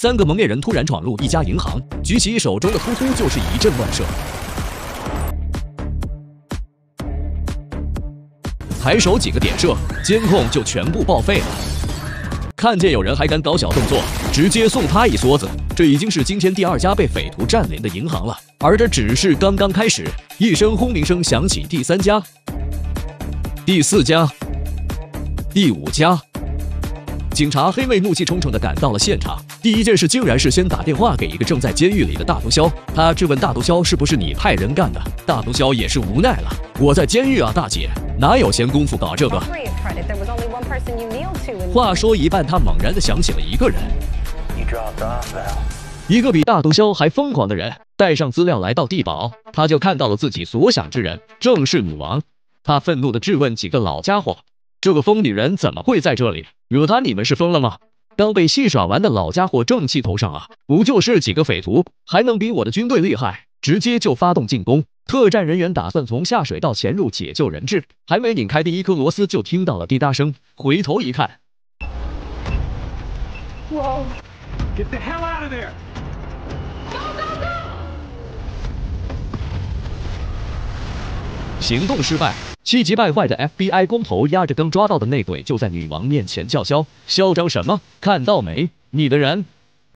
三个蒙面人突然闯入一家银行，举起手中的突突就是一阵乱射，抬手几个点射，监控就全部报废了。看见有人还敢搞小动作，直接送他一梭子。这已经是今天第二家被匪徒占领的银行了，而这只是刚刚开始。一声轰鸣声响起，第三家、第四家、第五家，警察黑妹怒气冲冲地赶到了现场。第一件事竟然是先打电话给一个正在监狱里的大毒枭，他质问大毒枭是不是你派人干的。大毒枭也是无奈了，我在监狱啊，大姐，哪有闲工夫搞这个？话说一半，他猛然的想起了一个人，一个比大毒枭还疯狂的人。带上资料来到地堡，他就看到了自己所想之人，正是女王。他愤怒的质问几个老家伙：“这个疯女人怎么会在这里？惹她你们是疯了吗？”刚被戏耍完的老家伙正气头上啊，不就是几个匪徒，还能比我的军队厉害？直接就发动进攻。特战人员打算从下水道潜入解救人质，还没拧开第一颗螺丝，就听到了滴答声。回头一看。Whoa! Get the hell out of there! Go go go! 行动失败，气急败坏的 FBI 工头压着灯抓到的内鬼就在女王面前叫嚣：“嚣张什么？看到没？你的人